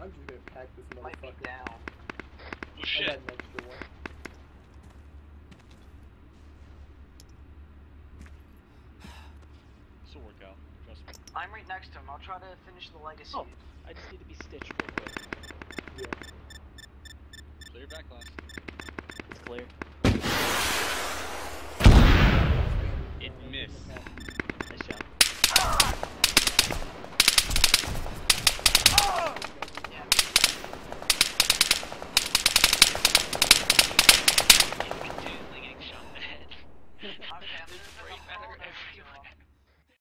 I'm just gonna pack this Might be motherfucker. down. Oh I shit. got an extra one. This will work out. Trust me. I'm right next to him. I'll try to finish the legacy. Oh. I just need to be stitched real quick. Yeah. Clear back glass. It's clear. happens way better everywhere.